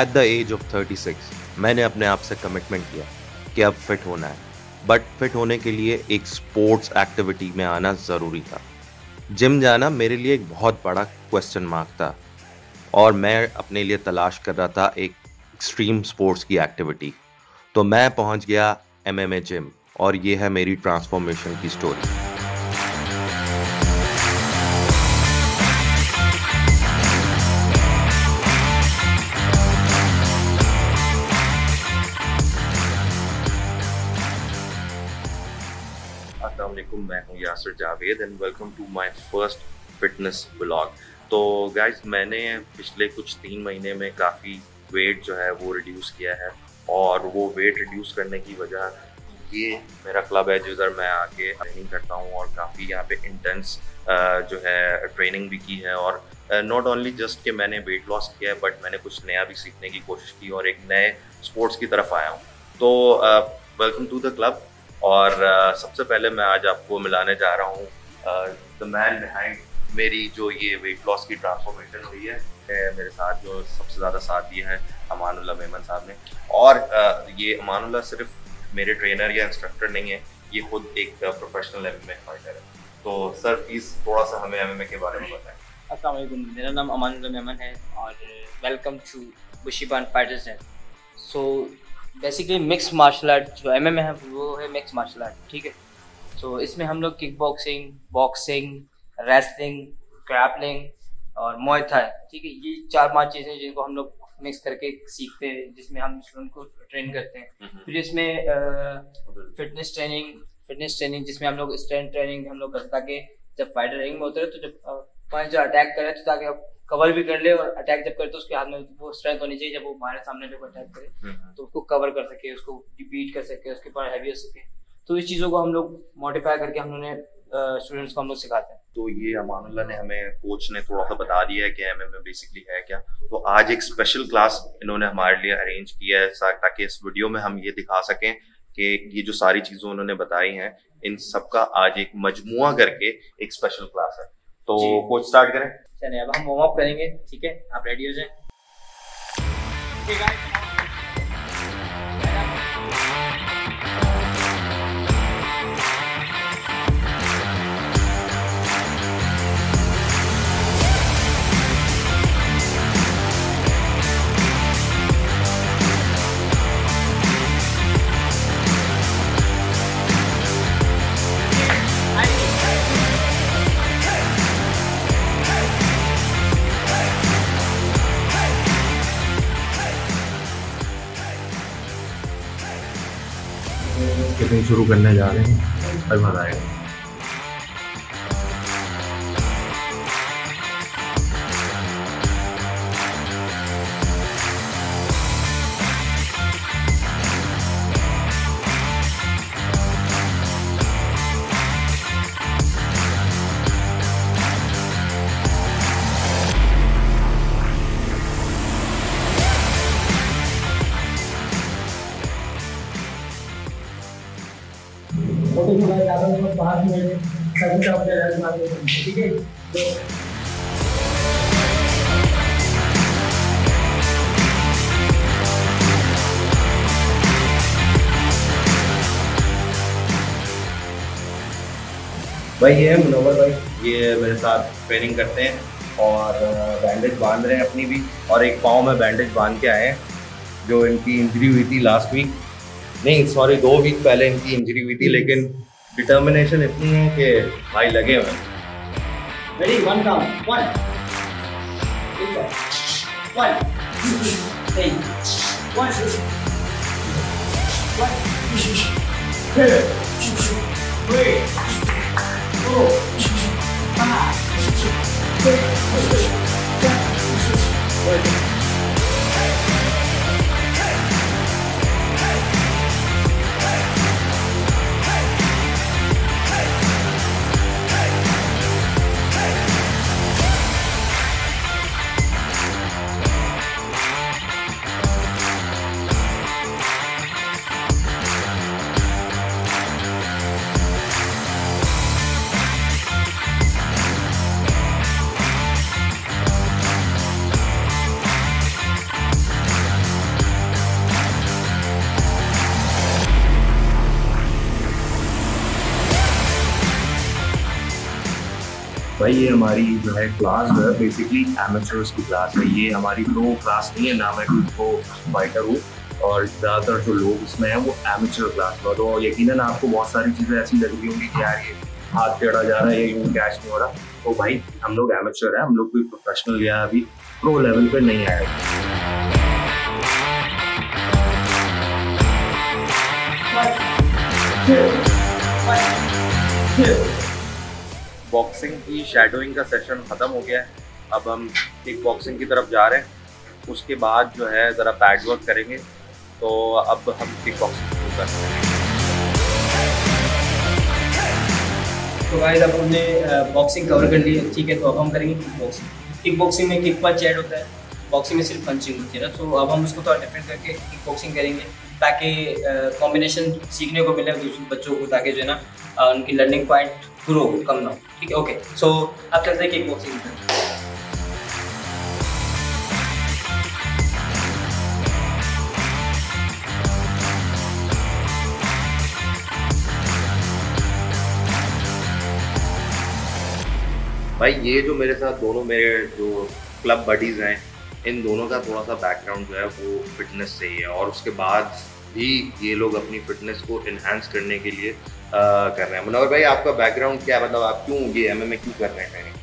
Eight the as of 36 मैंने अपने आप से कमिटमेंट किया कि अब फिट होना है। बट फिट होने के लिए एक स्पोर्ट्स एक्टिविटी में आना ज़रूरी था। जिम जाना मेरे लिए एक बहुत बड़ा क्वेश्चन मार्क था। और मैं अपने लिए तलाश कर रहा था एक एक्सट्रीम स्पोर्ट्स की एक्टिविटी तो मैं पहुँच गया एम एम ए जिम और ये है मेरी ट्रांसफॉर्मेशन की स्टोरी असलम मैं हूँ Yasir Javed and welcome to my first fitness blog तो गाइज़ मैंने पिछले कुछ तीन महीने में काफ़ी वेट जो है वो रिड्यूस किया है और वो वेट रिड्यूस करने की वजह ये मेरा क्लब है जिधर मैं आके ट्रेनिंग करता हूँ और काफ़ी यहाँ पे इंटेंस जो है ट्रेनिंग भी की है और नॉट ओनली जस्ट कि मैंने वेट लॉस किया है बट मैंने कुछ नया भी सीखने की कोशिश की और एक नए स्पोर्ट्स की तरफ़ आया हूँ। तो वेलकम टू द क्लब और सबसे पहले मैं आज आपको मिलाने जा रहा हूँ द मैन बिहाइंड मेरी जो ये वेट लॉस की ट्रांसफॉर्मेशन हुई है मेरे साथ जो सबसे ज़्यादा साथ दिया है अमानुल्ला मेमन साहब ने। और ये अमानुल्ला सिर्फ़ मेरे ट्रेनर या इंस्ट्रक्टर नहीं है, ये खुद एक प्रोफेशनल एम फाइटर है। तो सर प्लीज़ थोड़ा सा हमें एमएमए के बारे में बताएँ। असलम मेरा नाम अमानुल्ला मेमन है और वेलकम टू बुशीबान फाइटर्स है so basically mixed martial art जो एम है वो है मिक्स मार्शल आर्ट ठीक है? तो इसमें हम लोग kick boxing boxing wrestling grappling और मोयथा है ठीक है? ये चार पाँच चीज़ें जिनको हम लोग मिक्स करके सीखते हैं जिसमें हम स्टूडेंट को ट्रेन करते हैं। हम्म, हम्म। फिर इसमें फिटनेस ट्रेनिंग फिटनेस ट्रेनिंग जिसमें हम लोग स्ट्रेंथ ट्रेनिंग हम लोग करते ताकि जब फाइटर रिंग में उतरे तो जब पंच अटैक करे तो ताकि आप कवर भी कर ले और अटैक जब करे तो उसके हाथ में वो स्ट्रेंथ होनी चाहिए जब वो हमारे सामने जब अटैक करे हम्म, हम्म। तो उसको कवर कर सके उसको बीट कर सके उसके ऊपर हैवी हो सके। तो इस चीज़ों को हम लोग मॉडिफाई करके हम लोगों स्टूडेंट्स को हम लोग सिखाते हैं। तो ये अमानुल्ला ने हमें कोच ने थोड़ा सा बता दिया है कि एम एम बेसिकली है क्या? तो आज एक स्पेशल क्लास इन्होंने हमारे लिए अरेंज किया है ताकि इस वीडियो में हम ये दिखा सकें कि ये जो सारी चीज़ें उन्होंने बताई हैं इन सबका आज एक मजमुआ करके एक स्पेशल क्लास है। तो कोच स्टार्ट करें। चलिए अब हम वार्म अप करेंगे ठीक है? आप रेडी हो जाए? शुरू करने जा रहे हैं। अभी मज़ा बताएगा फ़ोटो के बाद ज़्यादा लोग पाँच मिनट सभी का मुझे ठीक है? तो भाई, ये है मुनवर भाई। ये मेरे साथ ट्रेनिंग करते हैं और बैंडेज बाँध रहे हैं अपनी भी और एक पाँव में बैंडेज बाँध के आए हैं, जो इनकी इंजरी हुई थी लास्ट वीक नहीं सॉरी दो वीक पहले इनकी इंजरी हुई थी लेकिन डिटर्मिनेशन इतनी है कि भाई लगे हुए Wait. भाई, ये हमारी जो है क्लास जो है बेसिकली एमेचर्स की क्लास है। ये हमारी प्रो क्लास नहीं है, ना मैं को फाइटर हूँ। और ज़्यादातर जो लोग इसमें हैं, वो एमेचर क्लास में तो यकीन आपको बहुत सारी चीज़ें ऐसी लग रही होंगी कि यार, ये हाथ टेढ़ा जा रहा है, ये यूँ कैश नहीं हो रहा। तो भाई, हम लोग एमेचर है, हम लोग कोई प्रोफेशनल या अभी प्रो लेवल पर नहीं आए। बॉक्सिंग की शेडोइंग का सेशन ख़त्म हो गया है। अब हम किक बॉक्सिंग की तरफ़ जा रहे हैं। उसके बाद जो है, ज़रा पैड वर्क करेंगे। तो अब हम किक बॉक्सिंग शुरू करते हैं। तो गाइस अब हमने बॉक्सिंग कवर कर ली ठीक है तो अब हम करेंगे किक बॉक्सिंग किक बॉक्सिंग में किक पंच ऐड होता है। बॉक्सिंग में सिर्फ़ पंचिंग होती है ना। तो अब हम उसको थोड़ा डिफरेंट करके किक बॉक्सिंग करेंगे। ताकि कॉम्बिनेशन सीखने को मिले दूसरे बच्चों को, ताकि जो है ना उनकी लर्निंग पॉइंट ग्रो कम ना ठीक है ओके सो अब चलते हैं किक बॉक्सिंग भाई, ये जो मेरे साथ दोनों मेरे जो क्लब बडीज़ हैं, इन दोनों का थोड़ा सा बैकग्राउंड जो है, वो फिटनेस से ही है। और उसके बाद भी ये लोग अपनी फिटनेस को इन्हांस करने के लिए कर रहे हैं। मनोहर भाई, आपका बैकग्राउंड क्या है? मतलब आप क्यों ये एम में क्यों कर रहे हैं ट्रेनिंग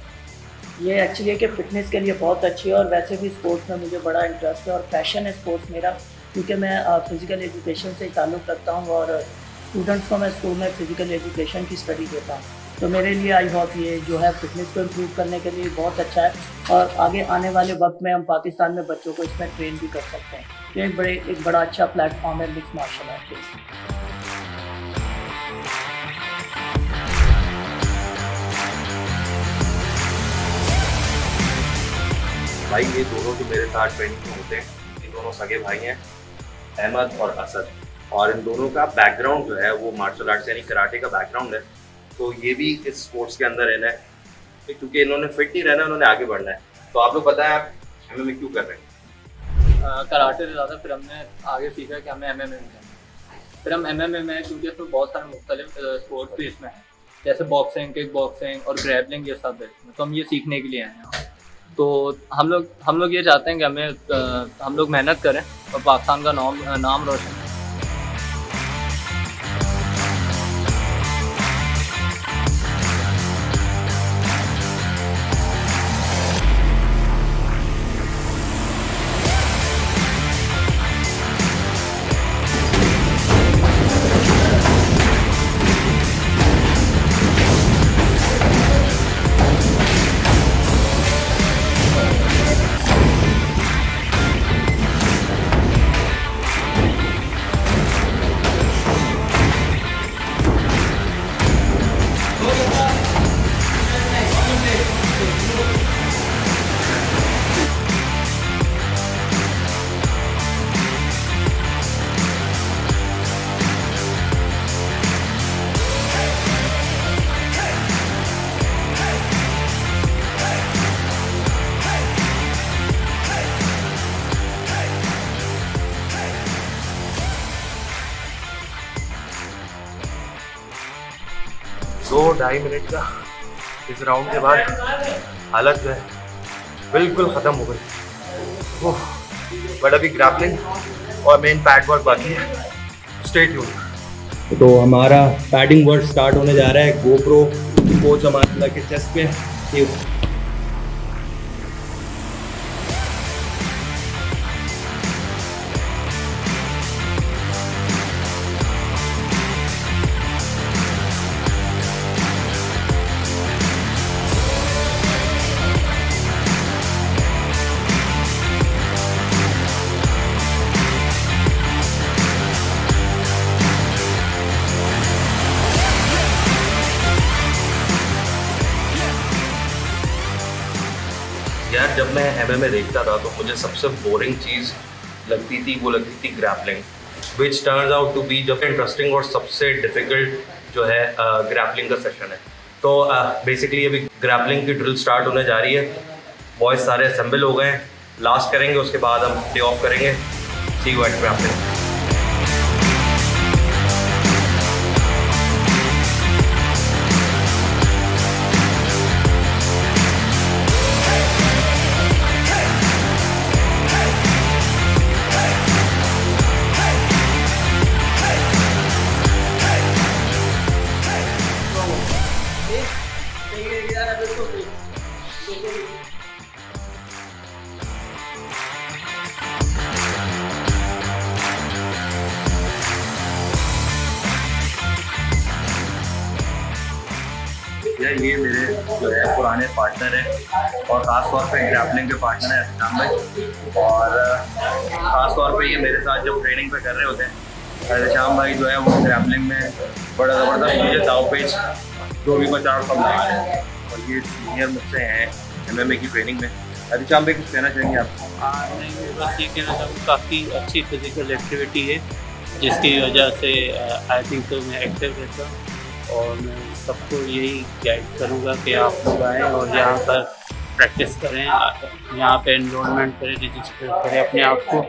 ये एक्चुअली है कि फ़िटनेस के लिए बहुत अच्छी है और वैसे भी स्पोर्ट्स में मुझे बड़ा इंटरेस्ट है और पैशन है स्पोर्ट्स मेरा, क्योंकि मैं फ़िज़िकल एजुकेशन से ताल्लुक़ रखता हूँ और स्टूडेंट्स को मैं स्कूल में फ़िज़िकल एजुकेशन की स्टडी देता हूँ। तो मेरे लिए आई होप ये जो है फिटनेस को इम्प्रूव करने के लिए बहुत अच्छा है और आगे आने वाले वक्त में हम पाकिस्तान में बच्चों को इसमें ट्रेन भी कर सकते हैं। तो एक बड़े, एक बड़ा अच्छा प्लेटफॉर्म है मिक्स मार्शल आर्ट भाई, ये दोनों जो मेरे साथ ट्रेनिंग में होते हैं। ये दोनों सगे भाई हैं, अहमद और असद। और इन दोनों का बैकग्राउंड जो है, वो मार्शल आर्ट्स यानी कराटे का बैकग्राउंड है। तो ये भी इस स्पोर्ट्स के अंदर रहना है। क्योंकि इन्होंने फिट नहीं रहना उन्होंने आगे बढ़ना है। तो आप लोग बताएँ, आप एम में क्यों कर रहे हैं? कराटे से ज़्यादा फिर हमने आगे सीखा कि हमें एम एम करना फिर हम एम एम ए में, क्योंकि इसमें बहुत सारे मुख्तलिफ़ स्पोर्ट्स भी इसमें हैं। जैसे बॉक्सिंग किक बॉक्सिंग और ग्रैबलिंग ये सब है। तो हम ये सीखने के लिए आए हैं। तो हम लोग हम लोग ये चाहते हैं कि हमें हम लोग मेहनत करें और पाकिस्तान का नाम नाम रोशन ढाई मिनट का इस राउंड के बाद हालत जो है बिल्कुल ख़त्म हो गई। बट अभी ग्राफलिंग और मेन पैड वर्क बाकी है। स्टेट यू तो हमारा पैडिंग वर्क स्टार्ट होने जा रहा है। गोप्रो कोच हमारे लगे चेस्ट पे जब मैं देखता था तो मुझे सबसे बोरिंग चीज़ लगती थी, वो लगती थी grappling which turn out to be जब इंटरेस्टिंग और सबसे डिफ़िकल्ट जो है ग्रैपलिंग का सेशन है। तो बेसिकली अभी ग्रैपलिंग की ड्रिल स्टार्ट होने जा रही है। बॉयज़ सारे असम्बल हो गए हैं। लास्ट करेंगे, उसके बाद हम डे ऑफ़ करेंगे। सी वाइट ग्रैपलिंग पार्टनर हैं और ख़ास तौर पे ग्रैपलिंग के पार्टनर है अहतम भाई। और ख़ास तौर पे ये मेरे साथ जब ट्रेनिंग पे कर रहे होते हैं शाम भाई जो है वो ग्रैपलिंग में बड़ा ज़बरदस्त मुझे दाव पेच, जो भी बचा समझा रहे हैं। और ये सीनियर मुझसे हैं एम एम ए की ट्रेनिंग में। शाम भाई, कुछ कहना चाहेंगे आप? बस ये कहना चाहूँगा काफ़ी अच्छी फ़िज़िकल एक्टिविटी है, जिसकी वजह से आई थिंक तो मैं एक्टिव रहता हूँ। और मैं सबको यही गाइड करूँगा कि आप लोग आएँ और यहाँ पर प्रैक्टिस करें, यहाँ पे इनरोलमेंट करें रजिस्टर करें अपने आप को।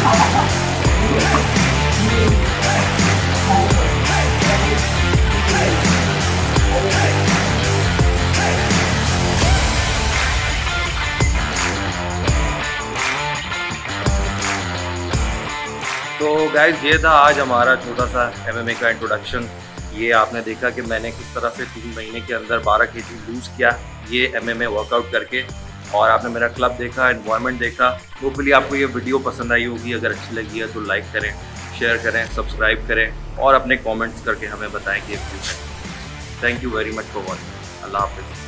तो गाइज़ ये था आज हमारा छोटा सा एमएमए का इंट्रोडक्शन ये आपने देखा कि मैंने किस तरह से तीन महीने के अंदर 12 के जी लूज़ किया, ये एमएमए वर्कआउट करके। और आपने मेरा क्लब देखा इन्वायरमेंट देखा होपफुली आपको ये वीडियो पसंद आई होगी। अगर अच्छी लगी है तो लाइक करें शेयर करें सब्सक्राइब करें और अपने कमेंट्स करके हमें बताएँ कि thank you very much for watching अल्लाह हाफिज़।